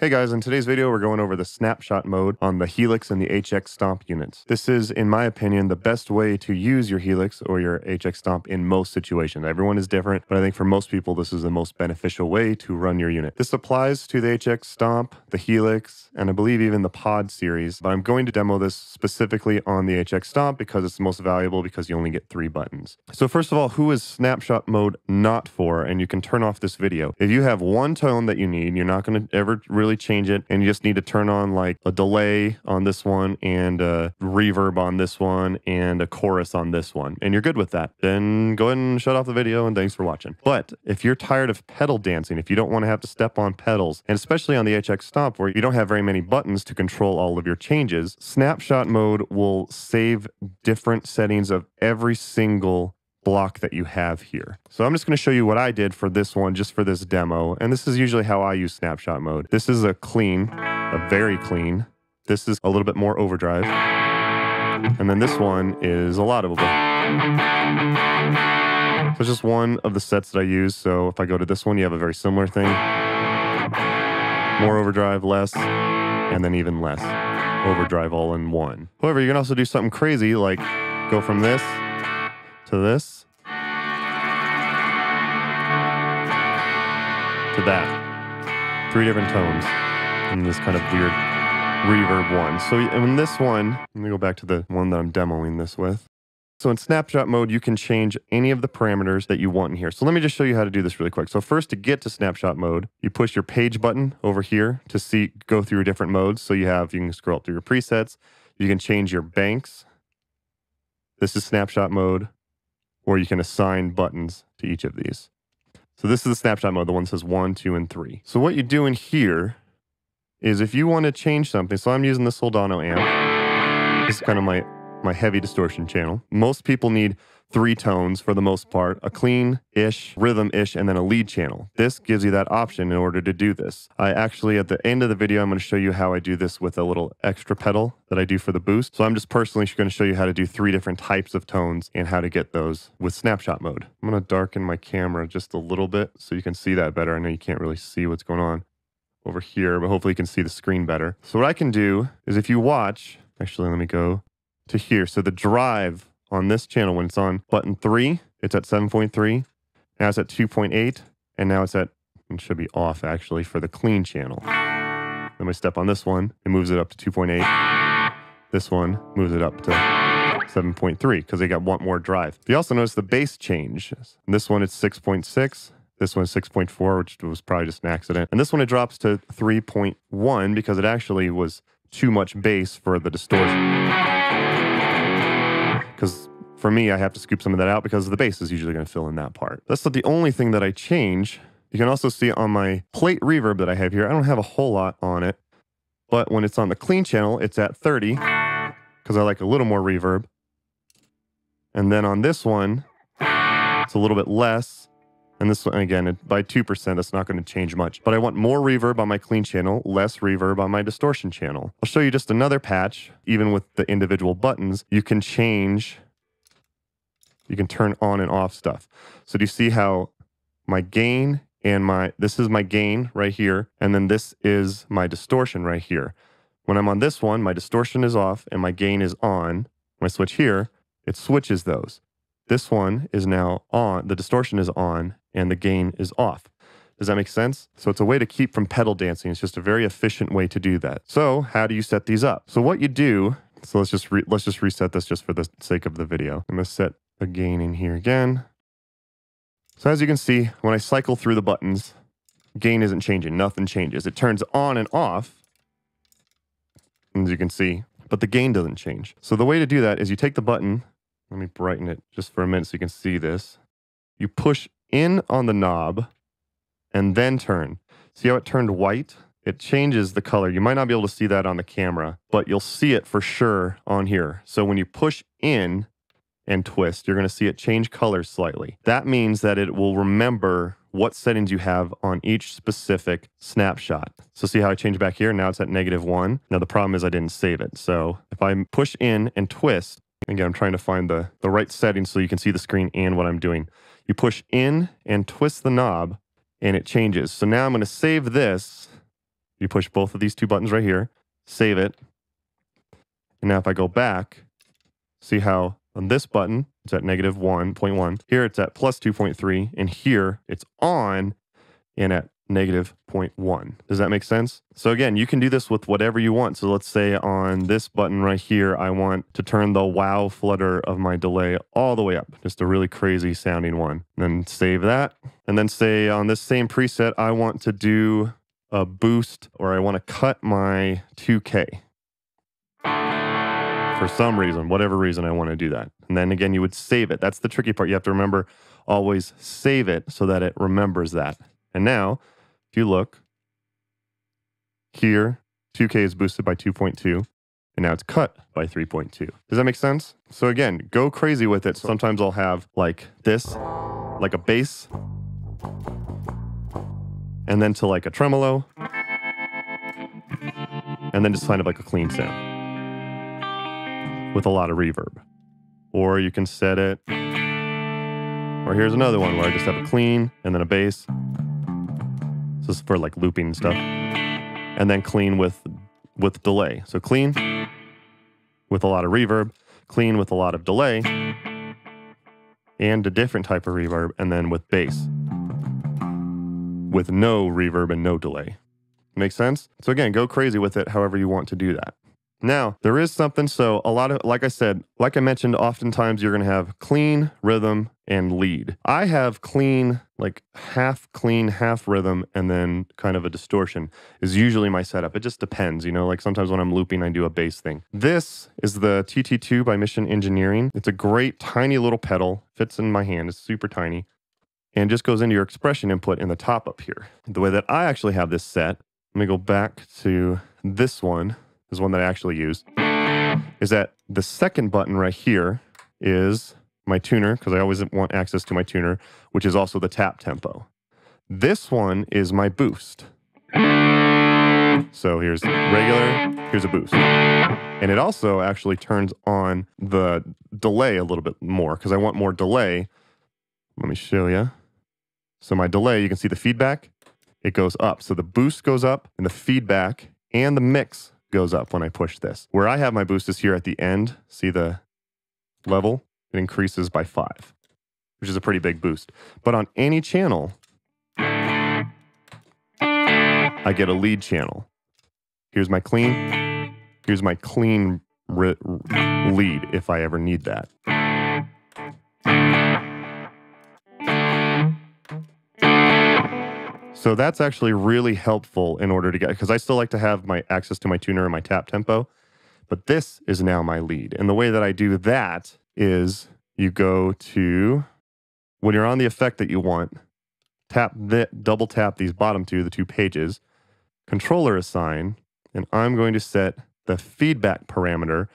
Hey guys, in today's video, we're going over the snapshot mode on the Helix and the HX Stomp units. This is, in my opinion, the best way to use your Helix or your HX Stomp in most situations. Everyone is different, but I think for most people, this is the most beneficial way to run your unit. This applies to the HX Stomp, the Helix, and I believe even the Pod series, but I'm going to demo this specifically on the HX Stomp because it's the most valuable because you only get three buttons. So first of all, who is snapshot mode not for? And you can turn off this video. If you have one tone that you need, you're not going to ever really change it, and you just need to turn on like a delay on this one and a reverb on this one and a chorus on this one, and you're good with that. Then go ahead and shut off the video, and thanks for watching. But if you're tired of pedal dancing, if you don't want to have to step on pedals, and especially on the HX Stomp where you don't have very many buttons to control all of your changes, snapshot mode will save different settings of every single block that you have here. So I'm just going to show you what I did for this one, just for this demo. And this is usually how I use snapshot mode. This is a clean, a very clean. This is a little bit more overdrive. And then this one is a lot of overdrive. So it's just one of the sets that I use. So if I go to this one, you have a very similar thing. More overdrive, less, and then even less overdrive all in one. However, you can also do something crazy like go from this to this to that. Three different tones in this kind of weird reverb one. So in this one, let me go back to the one that I'm demoing this with. So in snapshot mode, you can change any of the parameters that you want in here. So let me just show you how to do this really quick. So first to get to snapshot mode, you push your page button over here to see go through different modes. So you have, you can scroll up through your presets. You can change your banks. This is snapshot mode, or you can assign buttons to each of these. So this is the snapshot mode, the one says one, two, and three. So what you do in here is if you want to change something, so I'm using the Soldano amp. This is kind of my my heavy distortion channel. Most people need three tones for the most part, a clean-ish, rhythm-ish, and then a lead channel. This gives you that option in order to do this. I actually, at the end of the video, I'm going to show you how I do this with a little extra pedal that I do for the boost. So I'm just personally going to show you how to do three different types of tones and how to get those with snapshot mode. I'm going to darken my camera just a little bit so you can see that better. I know you can't really see what's going on over here, but hopefully you can see the screen better. So what I can do is if you watch, actually let me go to here. So the drive on this channel, when it's on button three, it's at 7.3. Now it's at 2.8. And now it's at, it should be off actually for the clean channel. Then we step on this one, it moves it up to 2.8. This one moves it up to 7.3 because they got one more drive. You also notice the bass change. This one it's 6.6. This one's 6.4, which was probably just an accident. And this one it drops to 3.1 because it actually was too much bass for the distortion because for me, I have to scoop some of that out because the bass is usually going to fill in that part. That's not the only thing that I change. You can also see on my plate reverb that I have here, I don't have a whole lot on it, but when it's on the clean channel, it's at 30 because I like a little more reverb. And then on this one, it's a little bit less. And this one, again, by 2%, that's not going to change much. But I want more reverb on my clean channel, less reverb on my distortion channel. I'll show you just another patch. Even with the individual buttons, you can change, you can turn on and off stuff. So do you see how my gain and my, this is my gain right here, and then this is my distortion right here. When I'm on this one, my distortion is off and my gain is on. When I switch here, it switches those. This one is now on, the distortion is on, and the gain is off. Does that make sense? So it's a way to keep from pedal dancing. It's just a very efficient way to do that. So how do you set these up? So what you do, so let's just let's just reset this just for the sake of the video. I'm gonna set a gain in here again. So as you can see, when I cycle through the buttons, gain isn't changing, nothing changes. It turns on and off, as you can see, but the gain doesn't change. So the way to do that is you take the button, let me brighten it just for a minute so you can see this. You push in on the knob and then turn. See how it turned white? It changes the color. You might not be able to see that on the camera, but you'll see it for sure on here. So when you push in and twist, you're going to see it change colors slightly. That means that it will remember what settings you have on each specific snapshot. So see how I change back here? Now it's at negative one. Now the problem is I didn't save it. So if I push in and twist, again, I'm trying to find the, the right settings so you can see the screen and what I'm doing. You push in and twist the knob and it changes. So now I'm going to save this You push both of these two buttons right here, save it. And now if I go back, see how on this button, it's at negative 1.1. Here it's at plus 2.3. And here it's on and at negative 0.1. Does that make sense? So again, you can do this with whatever you want. So let's say on this button right here, I want to turn the wow flutter of my delay all the way up. Just a really crazy sounding one. Then save that. And then say on this same preset, I want to do a boost or I want to cut my 2K. For some reason, whatever reason, I want to do that. And then again, you would save it. That's the tricky part. You have to remember always save it so that it remembers that. And now if you look here, 2K is boosted by 2.2, and now it's cut by 3.2. Does that make sense? So again, go crazy with it. Sometimes I'll have like this, like a bass, and then to like a tremolo, and then just kind of like a clean sound with a lot of reverb. Or you can set it, or here's another one where I just have a clean and then a bass this is for like looping stuff. And then clean with with delay. So clean with a lot of reverb, clean with a lot of delay, and a different type of reverb, and then with bass with no reverb and no delay. Make sense? So again, go crazy with it however you want to do that. Now, there is something. So, a lot of, like I said, like I mentioned, oftentimes you're going to have clean, rhythm, and lead. I have clean, like half clean, half rhythm, and then kind of a distortion is usually my setup. It just depends, you know, like sometimes when I'm looping, I do a bass thing. This is the TT2 by Mission Engineering. It's a great, tiny little pedal, fits in my hand, it's super tiny, and just goes into your expression input in the top up here. The way that I actually have this set, let me go back to this one is one that I actually use, is that the second button right here is my tuner, because I always want access to my tuner, which is also the tap tempo. This one is my boost. So here's regular, here's a boost. And it also actually turns on the delay a little bit more because I want more delay. Let me show you. So my delay, you can see the feedback, it goes up. So the boost goes up and the feedback and the mix goes up when I push this. Where I have my boost is here at the end. See the level? It increases by five, which is a pretty big boost. But on any channel, I get a lead channel. Here's my clean. Here's my clean lead if I ever need that. So that's actually really helpful in order to get, because I still like to have my access to my tuner and my tap tempo, but this is now my lead. And the way that I do that is you go to, when you're on the effect that you want, tap the, double tap these bottom two, the two pages, controller assign, and I'm going to set the feedback parameter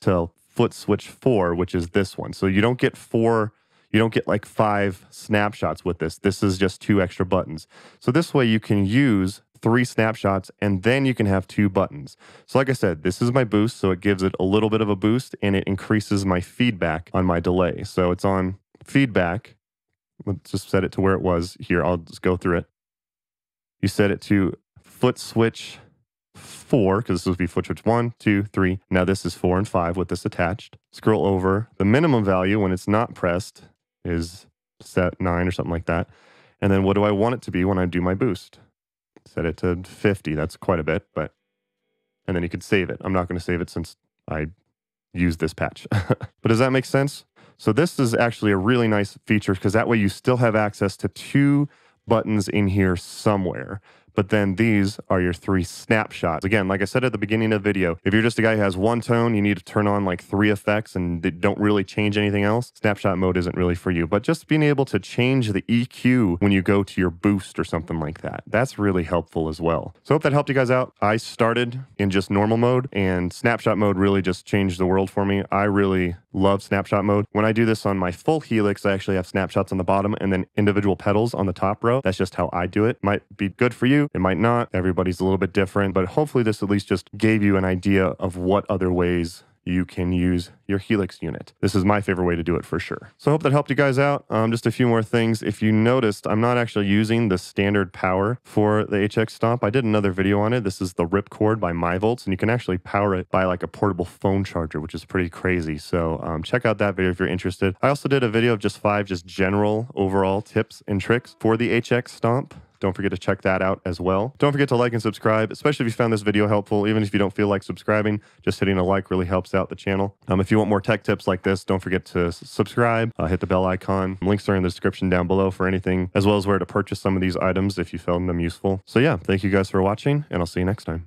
to foot switch four, which is this one. So you don't get four you don't get like five snapshots with this. This is just two extra buttons. So this way you can use three snapshots and then you can have two buttons. So like I said, this is my boost. So it gives it a little bit of a boost and it increases my feedback on my delay. So it's on feedback. Let's just set it to where it was here. I'll just go through it. You set it to foot switch four, because this would be foot switch one, two, three. Now this is four and five with this attached. Scroll over. The minimum value when it's not pressed is set nine or something like that. And then what do I want it to be when I do my boost? Set it to 50. That's quite a bit, but, and then you could save it. I'm not going to save it since I use this patch. but does that make sense? So this is actually a really nice feature because that way you still have access to two buttons in here somewhere. But then these are your three snapshots. Again, like I said at the beginning of the video, if you're just a guy who has one tone, you need to turn on like three effects and they don't really change anything else. Snapshot mode isn't really for you. But just being able to change the EQ when you go to your boost or something like that, that's really helpful as well. So I hope that helped you guys out. I started in just normal mode and snapshot mode really just changed the world for me. I really love snapshot mode. When I do this on my full Helix, I actually have snapshots on the bottom and then individual pedals on the top row. That's just how I do it. Might be good for It might not. Everybody's a little bit different, but hopefully this at least just gave you an idea of what other ways you can use your Helix unit. This is my favorite way to do it for sure. So I hope that helped you guys out. Um, just a few more things. If you noticed, I'm not actually using the standard power for the HX Stomp. I did another video on it. This is the Ripcord by MyVolts, and you can actually power it by like a portable phone charger, which is pretty crazy. So um, check out that video if you're interested. I also did a video of just five just general overall tips and tricks for the HX Stomp. Don't forget to check that out as well. Don't forget to like and subscribe, especially if you found this video helpful. Even if you don't feel like subscribing, just hitting a like really helps out the channel. Um, if you want more tech tips like this, don't forget to subscribe, uh, hit the bell icon. Links are in the description down below for anything, as well as where to purchase some of these items if you found them useful. So yeah, thank you guys for watching, and I'll see you next time.